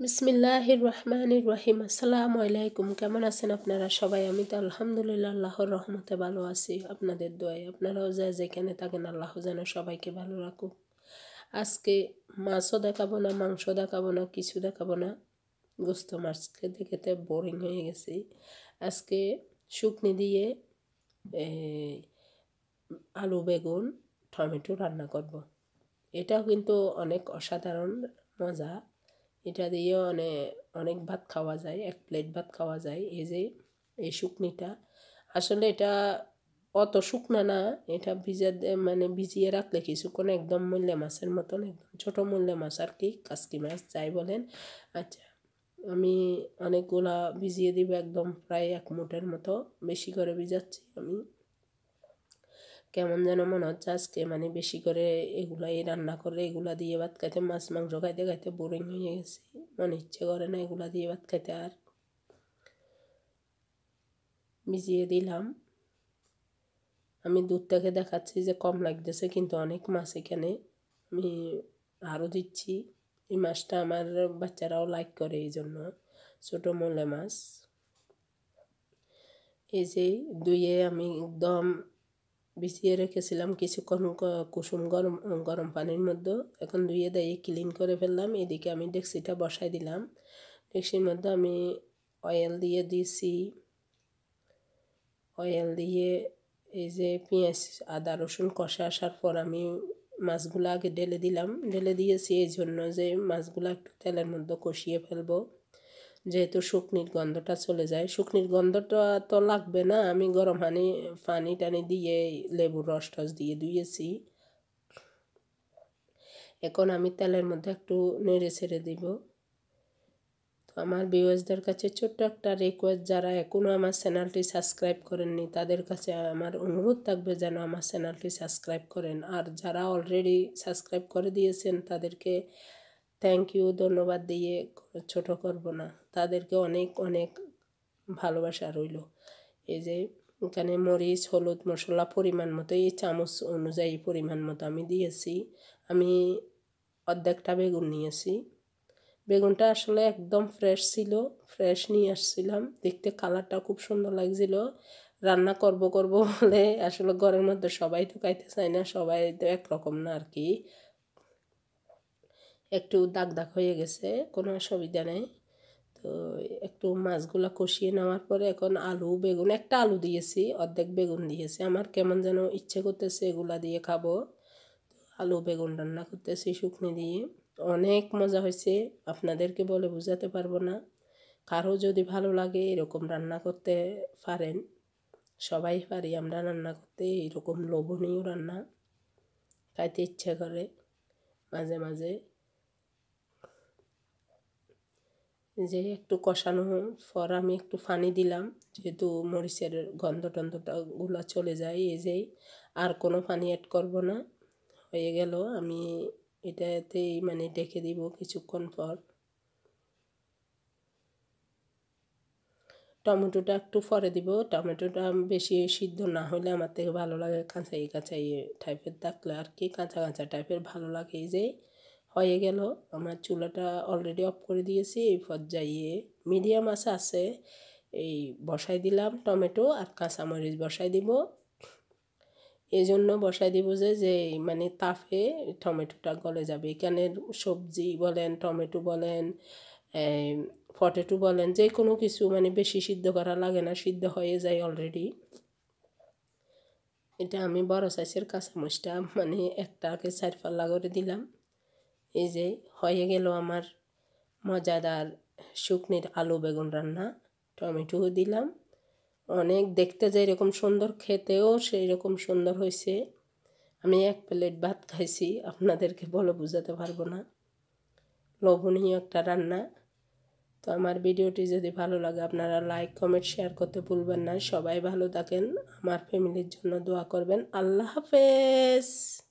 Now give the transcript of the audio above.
বিসমিল্লাহির রহমানির রহিম আসসালামু আলাইকুম। কেমন আছেন আপনারা সবাই? আমি তো আলহামদুলিল্লাহ আল্লাহর রহমতে ভালো আছি। আপনাদের দোয়ায় আপনারাও যা যেখানে থাকেন আল্লাহ যেন সবাইকে ভালো রাখুক। আজকে মাছও দেখাবো না, মাংস দেখাবো না, কিছু দেখাবো না। গোস্ত মাছ খেতে খেতে বোরিং হয়ে গেছি। আজকে শুকনি দিয়ে আলু, বেগুন, টমেটো রান্না করব। এটাও কিন্তু অনেক অসাধারণ মজা। এটা দিয়ে অনেক অনেক ভাত খাওয়া যায়, এক প্লেট ভাত খাওয়া যায়, এই যে, এই শুকনিটা। আসলে এটা অত শুকনা না, এটা ভিজা মানে ভিজিয়ে রাখলে কিছুক্ষণ একদম মূল্যে মাছের মতন, একদম ছোটো মূল্যে মাছ আর কি, কাসকি মাছ যাই বলেন। আচ্ছা আমি অনেকগুলা ভিজিয়ে দিব একদম প্রায় এক মুঠের মতো, বেশি করে ভিজাচ্ছি আমি। কেমন যেন মনে হচ্ছে আজকে মানে বেশি করে এগুলাই রান্না করে, এগুলা দিয়ে ভাত খাইতে, মাছ মাংস খাইতে খাইতে বোরিং হয়ে গেছে। মনে ইচ্ছে করে না এগুলা দিয়ে ভাত খাইতে আর। ভিজিয়ে দিলাম। আমি দুধটাকে দেখাচ্ছি যে কম লাগতেছে কিন্তু অনেক মাছ এখানে। আমি আরও দিচ্ছি। এই মাছটা আমার বাচ্চারাও লাইক করে এই জন্য ছোটো মোলে মাছ। এই যে দুইয়ে আমি একদম বিছিয়ে রেখেছিলাম কিছুক্ষণ কুসুম গরম গরম পানির মধ্যে। এখন ধুয়ে দিয়ে ক্লিন করে ফেললাম। এদিকে আমি ডেক্সিটা বসাই দিলাম। ডেক্সির মধ্যে আমি অয়েল দিয়ে দিয়েছি অয়েল দিয়ে এই যে পেঁয়াজ, আদা, রসুন কষা আসার পর আমি মাছগুলো আগে ঢেলে দিলাম। ঢেলে দিয়েছি এই জন্য যে মাছগুলো একটু তেলের মধ্যে কষিয়ে ফেলব। যেহেতু শুকনির গন্ধটা চলে যায়। শুকনির গন্ধটা তো লাগবে না, আমি গরম পানি পানি টানি দিয়ে লেবুর রস টস দিয়ে ধুয়েছি এখন আমি তেলের মধ্যে একটু নেড়ে ছেড়ে দিব। তো আমার ভিউয়ার্সদের কাছে ছোট্ট একটা রিকোয়েস্ট যারা এখনও আমার চ্যানেলটি সাবস্ক্রাইব করেননি, তাদের কাছে আমার অনুরোধ থাকবে যেন আমার চ্যানেলটি সাবস্ক্রাইব করেন। আর যারা অলরেডি সাবস্ক্রাইব করে দিয়েছেন, তাদেরকে থ্যাংক ইউ ধন্যবাদ দিয়ে ছোট করব না। তাদেরকে অনেক অনেক ভালোবাসা রইল। এই যে এখানে মরিচ, হলুদ মশলা পরিমাণ মতো, এই চামচ অনুযায়ী পরিমাণ মতো আমি দিয়েছি। আমি অর্ধেকটা বেগুন নিয়েছি। বেগুনটা আসলে একদম ফ্রেশ ছিল ফ্রেশ নিয়ে আসছিলাম। দেখতে কালারটা খুব সুন্দর লাগছিল। রান্না করব করব বলে আসলে ঘরের মধ্যে সবাই তো খাইতে চায় না, সবাই তো একরকম না আর কি। একটু দাগ দাগ হয়ে গেছে, কোনো অসুবিধা নেই। তো একটু মাছগুলো কষিয়ে নেওয়ার পরে এখন আলু, বেগুন, একটা আলু দিয়েছি, অর্ধেক বেগুন দিয়েছি। আমার কেমন যেন ইচ্ছে করতেছে এগুলা দিয়ে খাব। আলু, বেগুন রান্না করতেছি শুকনি দিয়ে। অনেক মজা হয়েছে, আপনাদেরকে বলে বোঝাতে পারব না। কারও যদি ভালো লাগে এরকম রান্না করতে পারেন। সবাই পারি আমরা রান্না করতে, এরকম লোভনীয় রান্না। খাইতে ইচ্ছে করে, মাঝে মাঝে। যে একটু কষানো পর আমি একটু পানি দিলাম, যেহেতু মরিচের গন্ধ টন্ধটাগুলো চলে যায়, এই যেই আর কোনো পানি অ্যাড করব না। হয়ে গেল, আমি এটাতেই মানে ডেকে দিব কিছুক্ষণ পর। টমেটোটা একটু পরে দিব, টমেটোটা বেশি সিদ্ধ না হলে আমার থেকে ভালো লাগে কাঁচাই কাঁচাই টাইপের থাকলে আর কি, কাঁচা কাঁচা টাইপের ভালো লাগে এই যে। হয়ে গেল। আমার চুলাটা অলরেডি অফ করে দিয়েছি। এই পর্যায়ে মিডিয়াম আছে আছে। এই বসাই দিলাম টমেটো আর কাঁচামরিচ বসাই দিব। এই জন্য বসাই দিব যে যে মানে তাফে টমেটোটা গলে যাবে। এখানে সবজি বলেন, টমেটো বলেন পটেটো বলেন, যে কোনো কিছু মানে বেশি সিদ্ধ করা লাগে না, সিদ্ধ হয়ে যায় অলরেডি এটা আমি বড় সাইজের কাঁচামরিচটা মানে একটাকে চার পাল্লা করে দিলাম। এই যে হয়ে গেল আমার মজাদার শুকনির আলু বেগুন রান্না। টমেটো দিলাম। অনেক দেখতে যে এরকম সুন্দর, খেতেও সেই রকম সুন্দর হয়েছে। আমি এক প্লেট ভাত খাইছি, আপনাদেরকে বলে বুঝাতে পারব না। লোভনীয় একটা রান্না। তো আমার ভিডিওটি যদি ভালো লাগে, আপনারা লাইক, কমেন্ট, শেয়ার করতে ভুলবেন না। সবাই ভালো থাকেন, আমার ফ্যামিলির জন্য দোয়া করবেন। আল্লাহ হাফেজ!